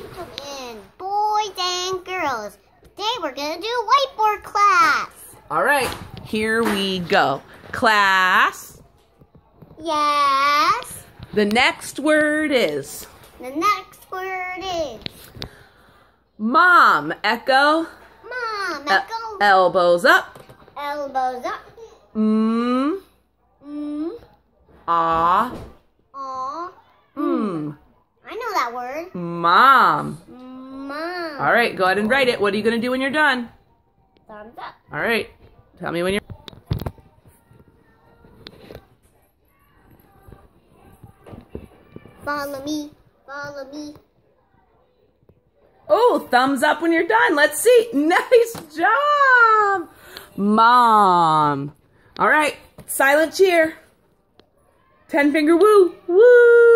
gentlemen, boys and girls, today we're gonna do whiteboard class. All right, here we go. Class, Yes. the next word is The next word is mom. Echo, mom. Echo. elbows up. Elbows up. Mm, Mm. ah, Aw. mm. That word. Mom. Mom. All right, go ahead and write it. What are you going to do when you're done? Thumbs up. All right, tell me when you're. Follow me. Follow me. Oh, thumbs up when you're done. Let's see. Nice job. Mom. All right, silent cheer. Ten finger woo. Woo.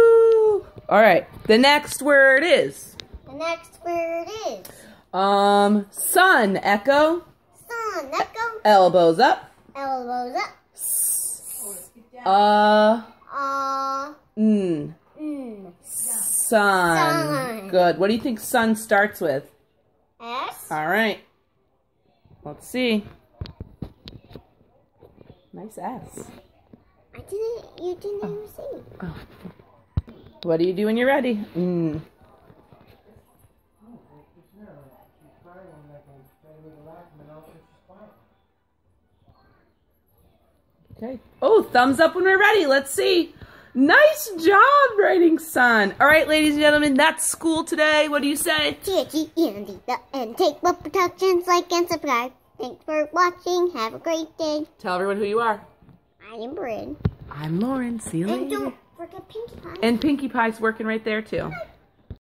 All right, the next word is The next word is um sun. Echo. sun. Echo. Elbows up. Elbows up. Uh. Aw. Mm. Mm. Sun. Sun. Good. What do you think sun starts with? S. All right. Let's see. Nice S. I didn't. You didn't even say. it. Oh. What do you do when you're ready? Mm. Okay. Oh, thumbs up when we're ready. Let's see. Nice job writing sun. All right, ladies and gentlemen, that's school today. What do you say? THE Andy and take what productions like and subscribe. Thanks for watching. Have a great day. Tell everyone who you are. I am Bryn. I'm Lauren. See you And later. Pinkie Pie. And Pinkie Pie's working right there too.